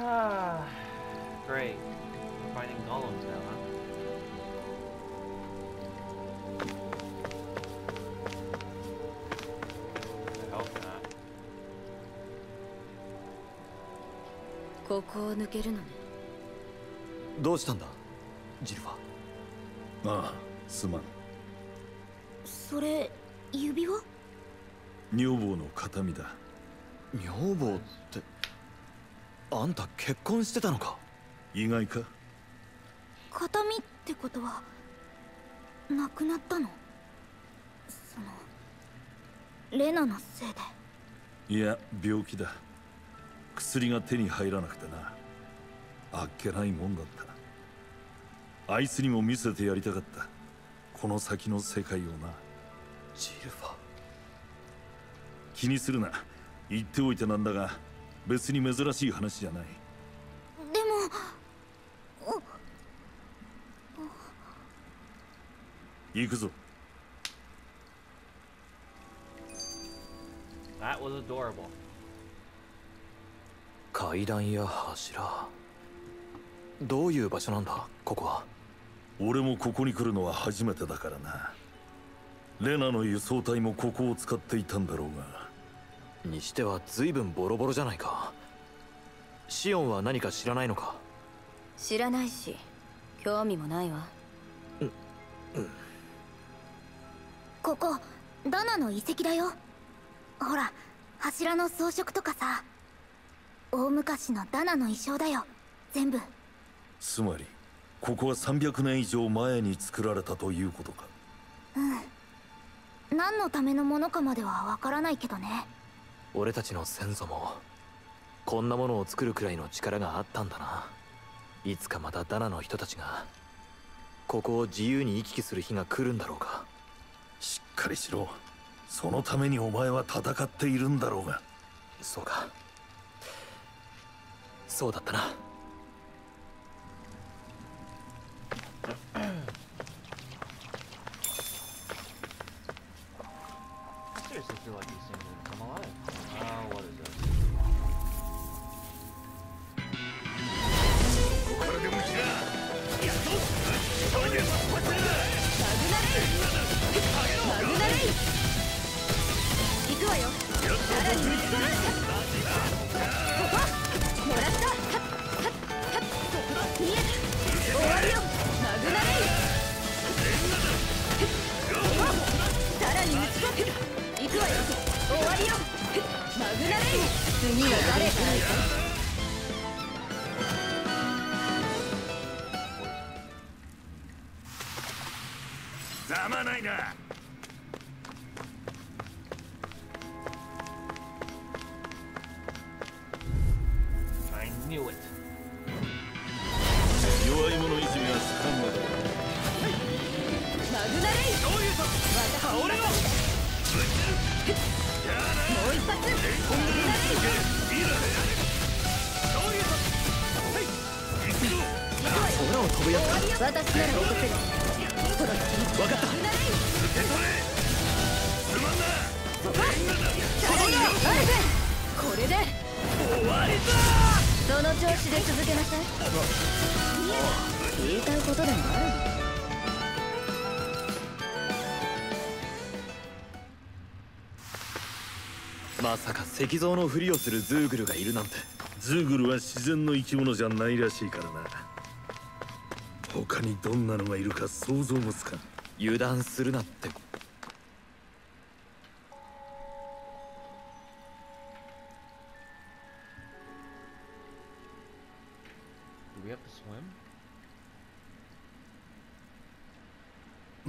Great. We're fighting golems now, huh? I hope not. ここを抜けるのね。どうしたんだ？ジルファ。ああすまん。それ指輪？女房の形見だ。女房ってあんた結婚してたのか？意外か？形見ってことは亡くなったの？そのレナのせいで？いや病気だ。薬が手に入らなくてな。あっけないもんだった。あいつにも見せてやりたかった。この先の世界をな。ジルファ。気にするな。言っておいてなんだが別に珍しい話じゃない。でも行くぞ。That was adorable. 階段や柱。どういう場所なんだここは？俺もここに来るのは初めてだからな。レナの輸送隊もここを使っていたんだろうがにしては随分ボロボロじゃないか。シオンは何か知らないのか？知らないし興味もないわ。ここダナの遺跡だよ。ほら柱の装飾とかさ。大昔のダナの衣装だよ。全部。つまりここは300年以上前に作られたということか。何のためのものかまではわからないけどね俺たちの先祖もこんなものを作るくらいの力があったんだな。いつかまたダナの人たちがここを自由に行き来する日が来るんだろうか。しっかりしろ。そのためにお前は戦っているんだろうが。そうか。そうだったなざまないな。イ空を飛ぶやつか私なら落とせるほら分かったマグナレイさらにアルフこれで終わりだその調子で続けなさい言いたいことでもあるのまさか石像のふりをするズーグルがいるなんて。ズーグルは自然の生き物じゃないらしいからな。他にどんなのがいるか想像もつかん。油断するなって。to swim?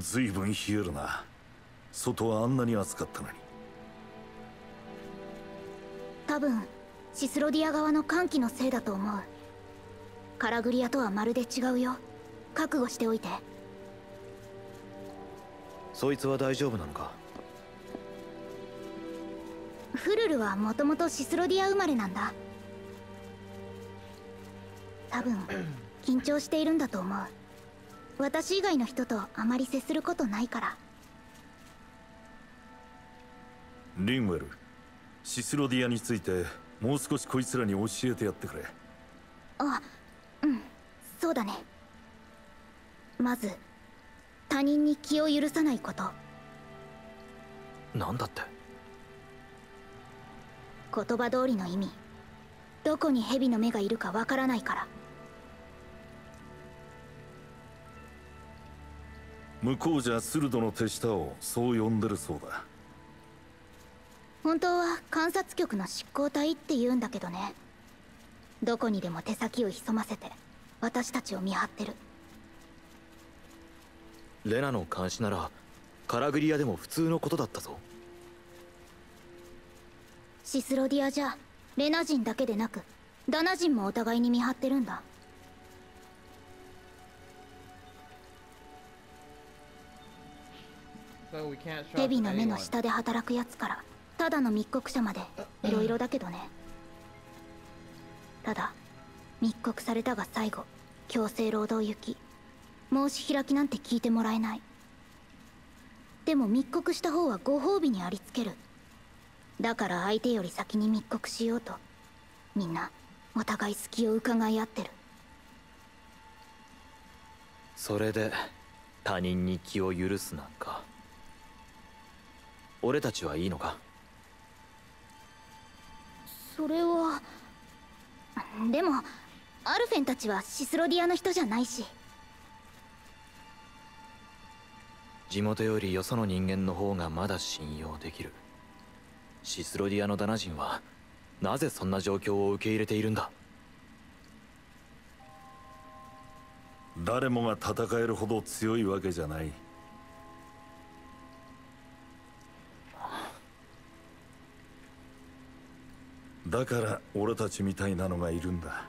随分冷えるな。外はあんなに暑かったのに。多分シスロディア側の歓喜のせいだと思う。カラグリアとはまるで違うよ覚悟しておいて。そいつは大丈夫なのか？フルルはもともとシスロディア生まれなんだ。多分 緊張しているんだと思う。私以外の人とあまり接することないから。リンウェルシスロディアについてもう少しこいつらに教えてやってくれ。あうまず他人に気を許さないこと。なんだって？言葉通りの意味。どこに蛇の目がいるかわからないから。向こうじゃ鋭の手下をそう呼んでるそうだ。本当は観察局の執行隊って言うんだけどね。どこにでも手先を潜ませて私たちを見張ってるレナの監視ならカラグリアでも普通のことだったぞ。シスロディアじゃレナ人だけでなくダナ人もお互いに見張ってるんだ。蛇の目の下で働くやつからただの密告者までいろいろだけどね。ただ密告されたが最後強制労働行き申し開きなんて聞いてもらえない。でも密告した方はご褒美にありつける。だから相手より先に密告しようとみんなお互い隙を伺い合ってる。それで他人に気を許すなんか俺たちはいいのか？それはでもアルフェンたちはシスロディアの人じゃないし地元よりよその人間の方がまだ信用できる。シスロディアのダナ人はなぜそんな状況を受け入れているんだ？誰もが戦えるほど強いわけじゃない。だから俺たちみたいなのがいるんだ。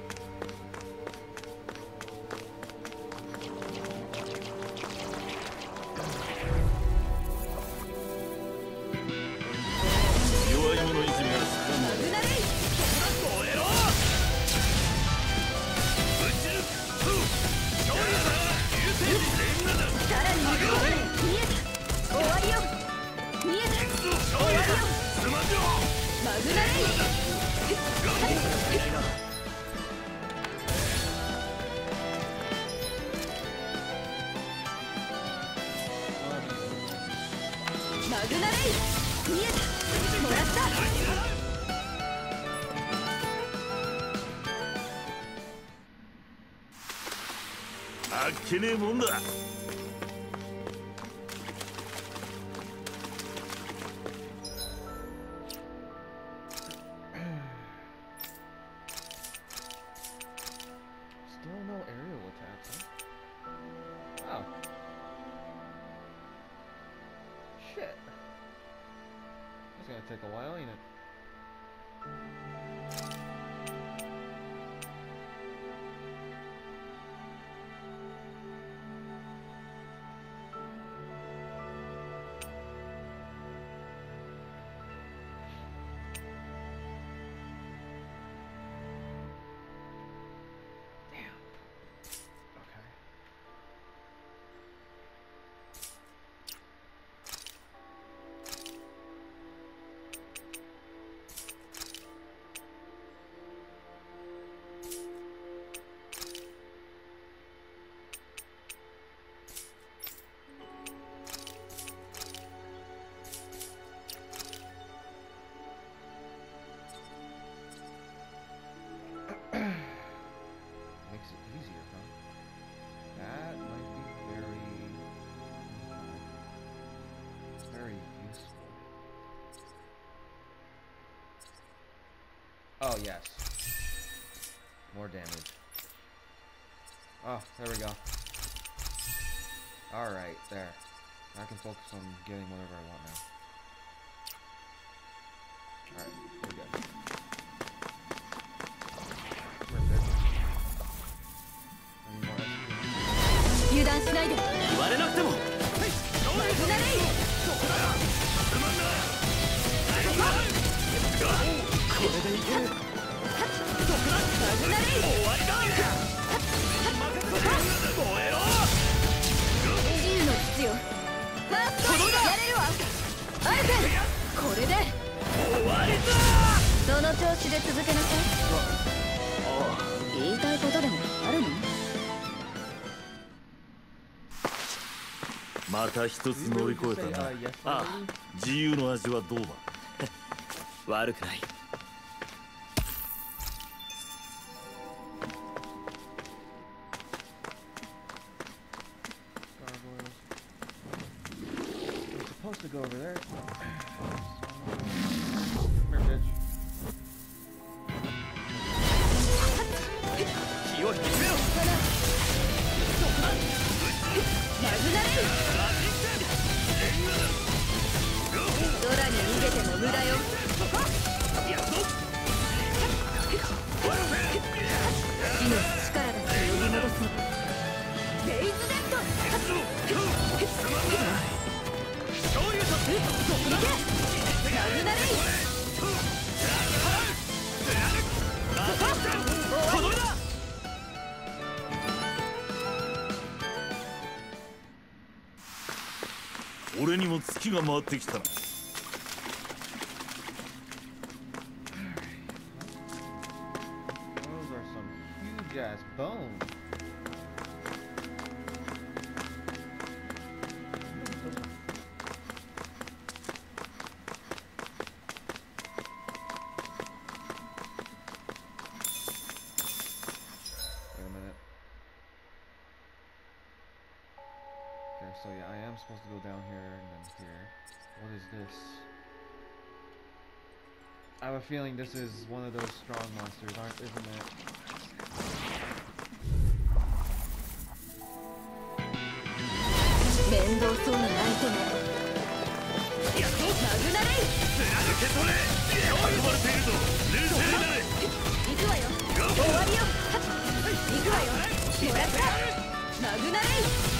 マグナレイ見えたもらった。あっけねえもんだ。gonna take a while, ain't it? ルゼンこれでその調子で。続けなさい言いたい。ことでもある。のまた一つ乗り越えたなあ自由の味はどうだ。悪くない go over there. 俺にも月が回ってきたな。Okay, so yeah, I am supposed to go down here and then here. What is this? I have a feeling this is one of those strong monsters, aren't isn't it? 面倒そうな相手もマグナレイ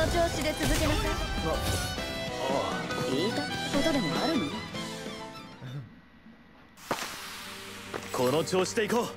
の調子で続けなさい。言いた？いことでもあるの？この調子でいこう